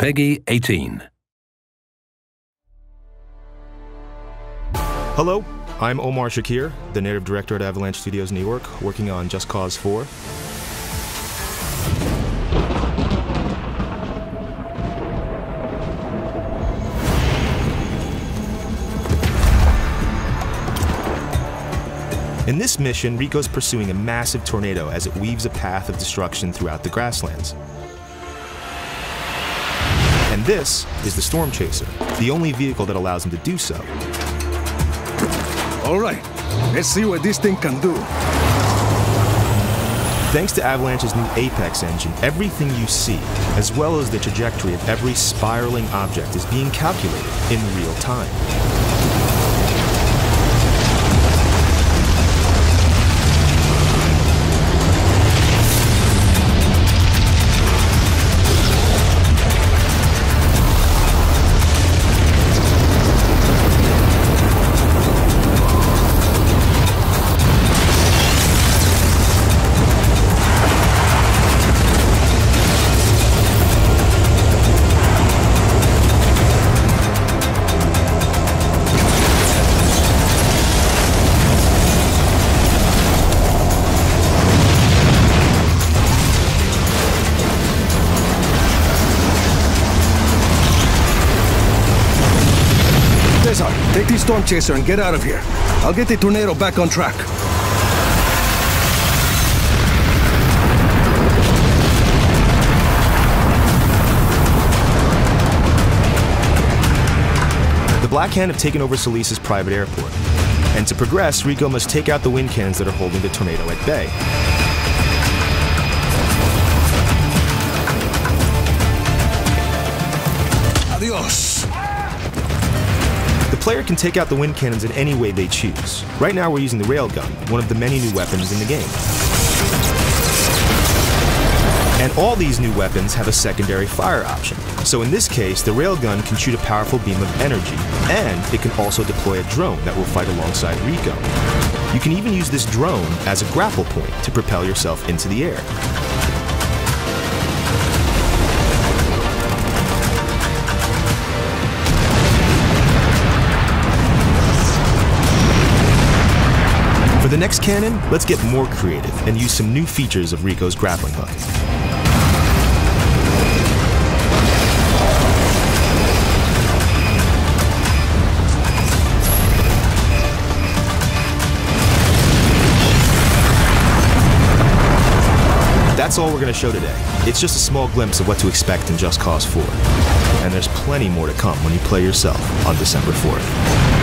PEGI 18. Hello, I'm Omar Shakir, the native director at Avalanche Studios New York, working on Just Cause 4. In this mission, Rico's pursuing a massive tornado as it weaves a path of destruction throughout the grasslands. And this is the Storm Chaser, the only vehicle that allows him to do so. All right, let's see what this thing can do. Thanks to Avalanche's new Apex engine, everything you see, as well as the trajectory of every spiraling object, is being calculated in real time. Cesar, take the storm chaser and get out of here. I'll get the tornado back on track. The Black Hand have taken over Solis's private airport. And to progress, Rico must take out the wind cannons that are holding the tornado at bay. Player can take out the wind cannons in any way they choose. Right now, we're using the railgun, one of the many new weapons in the game. And all these new weapons have a secondary fire option. So in this case, the railgun can shoot a powerful beam of energy, and it can also deploy a drone that will fight alongside Rico. You can even use this drone as a grapple point to propel yourself into the air. For the next cannon, let's get more creative and use some new features of Rico's grappling hook. That's all we're going to show today. It's just a small glimpse of what to expect in Just Cause 4. And there's plenty more to come when you play yourself on December 4th.